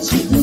that you.